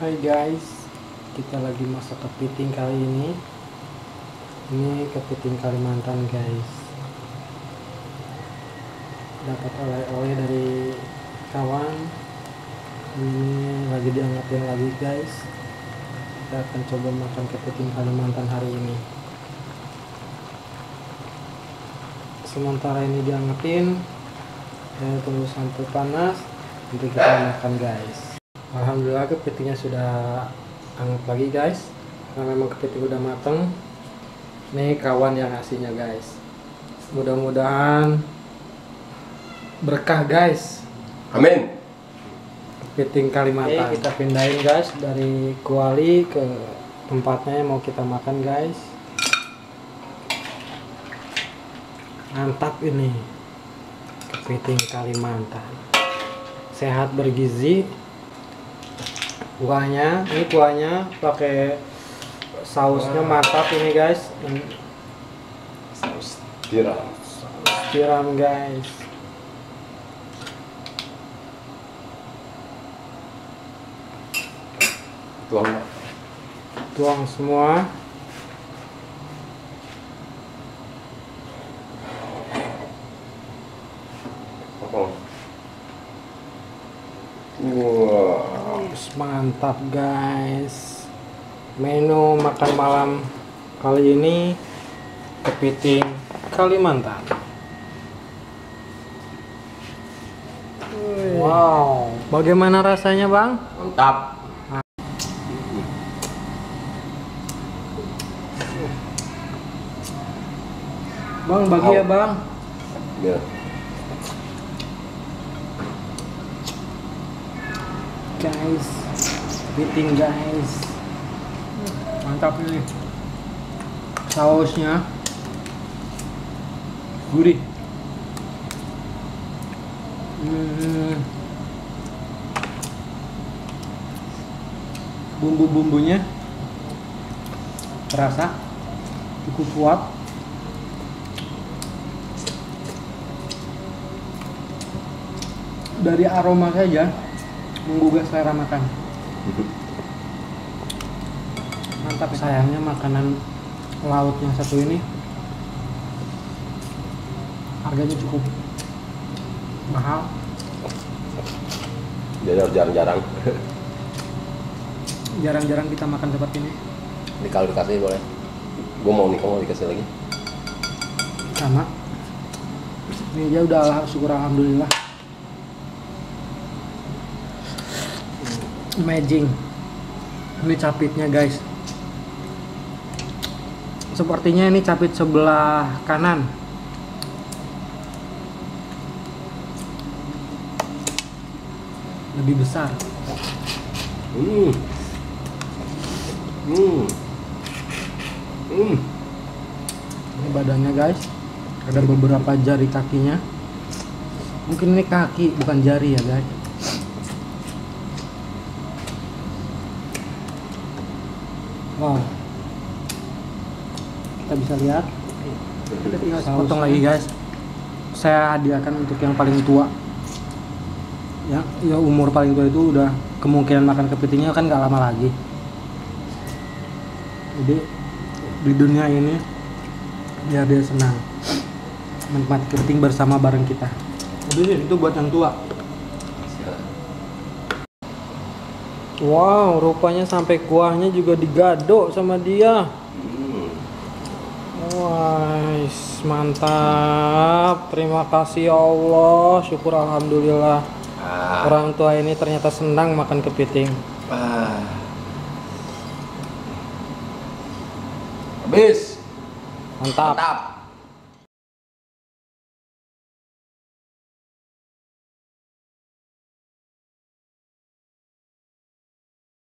Hai guys, kita lagi masak kepiting kali ini. Ini kepiting Kalimantan guys. Dapat oleh-oleh dari kawan. Ini lagi diangetin lagi guys. Kita akan coba makan kepiting Kalimantan hari ini. Sementara ini diangetin, saya tunggu sampai panas. Nanti kita makan guys. Alhamdulillah kepitingnya sudah hangat lagi guys. Karena memang kepiting udah mateng. Ini kawan yang ngasihnya guys. Mudah-mudahan berkah guys. Amin. kepiting Kalimantan. Kita pindahin guys dari kuali ke tempatnya yang mau kita makan guys. Mantap ini. Kepiting Kalimantan. Sehat bergizi kuahnya ini kuahnya pakai sausnya mantap ini guys. Saus tiram. saus tiram guys. Tuang tuang semua. Potong. Wis, mantap guys. Menu makan malam kali ini kepiting Kalimantan. Wow. Bagaimana rasanya bang? Mantap. bang bagi ya bang. Ya. Guys. Kepiting guys. Mantap ini. Sausnya. Gurih. Hmm. bumbu-bumbunya terasa cukup kuat. Dari aroma saja menggugah selera makan. Mantap sayangnya makanan laut yang satu ini harganya cukup mahal. Jadi harus jarang-jarang. jarang-jarang kita makan seperti ini. Ini kalau dikasih boleh. Gue mau nih, mau dikasih lagi. sama. Ini aja udah syukur alhamdulillah amazing ini capitnya guys. Sepertinya ini capit sebelah kanan. Lebih besar. Hmm. Hmm. Hmm. ini badannya guys. Ada beberapa jari kakinya. Mungkin ini kaki bukan jari ya guys wow kita bisa lihat. Kita tinggal potong lagi guys. Saya hadiahkan untuk yang paling tua. Ya ya umur paling tua itu udah kemungkinan makan kepitingnya kan nggak lama lagi. Jadi di dunia ini biar dia senang. Menikmati kepiting bersama bareng kita. Jadi itu buat yang tua wow rupanya sampai kuahnya juga digado sama dia Hmm. Wah, mantap. Terima kasih ya Allah. Syukur alhamdulillah. Ah. Orang tua ini ternyata senang makan kepiting. Ah. Habis. Mantap. Mantap.